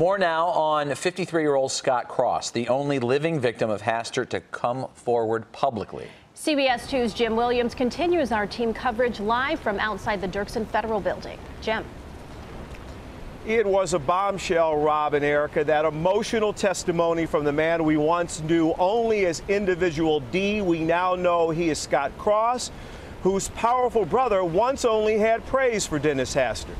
More now on 53 year old Scott Cross, the only living victim of Hastert to come forward publicly. CBS 2's Jim Williams continues our team coverage live from outside the Dirksen Federal Building. Jim. It was a bombshell, Rob and Erica, that emotional testimony from the man we once knew only as individual D. We now know he is Scott Cross, whose powerful brother once only had praise for Dennis Hastert.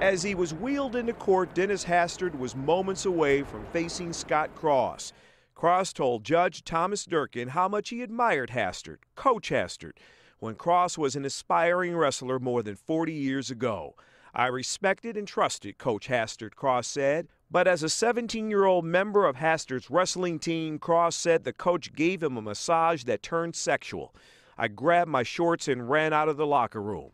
As he was wheeled into court, Dennis Hastert was moments away from facing Scott Cross. Cross told Judge Thomas Durkin how much he admired Hastert, Coach Hastert, when Cross was an aspiring wrestler more than 40 years ago. I respected and trusted Coach Hastert, Cross said. But as a 17 year old member of Hastert's wrestling team, Cross said the coach gave him a massage that turned sexual. I grabbed my shorts and ran out of the locker room.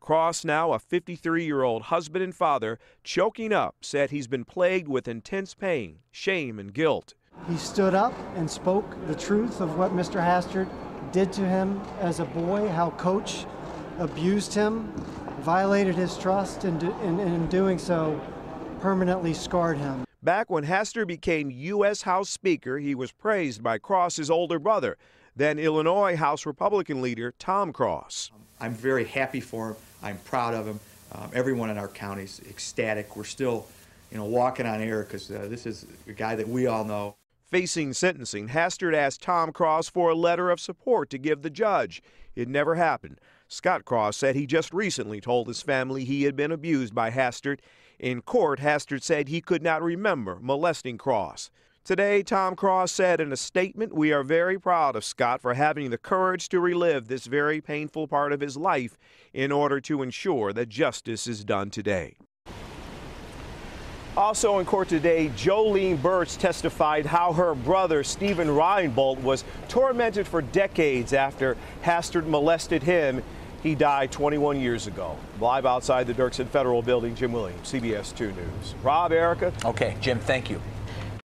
Cross, now a 53 year old husband and father, choking up, said he's been plagued with intense pain, shame, and guilt. He stood up and spoke the truth of what Mr. Hastert did to him as a boy, how Coach abused him, violated his trust, and, in doing so, permanently scarred him. Back when Hastert became U.S. House Speaker, he was praised by Cross's older brother, then Illinois House Republican leader Tom Cross. I'm very happy for him. I'm proud of him. Um, everyone in our county is ecstatic. We're still, you know, walking on air because uh, this is a guy that we all know. Facing sentencing, Hastert asked Tom Cross for a letter of support to give the judge. It never happened. Scott Cross said he just recently told his family he had been abused by Hastert. In court, Hastert said he could not remember molesting Cross. Today, Tom Cross said in a statement, We are very proud of Scott for having the courage to relive this very painful part of his life in order to ensure that justice is done today. Also in court today, Jolene Burdge testified how her brother, Stephen Reinboldt, was tormented for decades after Hastert molested him. He died 21 years ago. Live outside the Dirksen Federal Building, Jim Williams, CBS 2 News. Rob, Erica. Okay, Jim, thank you.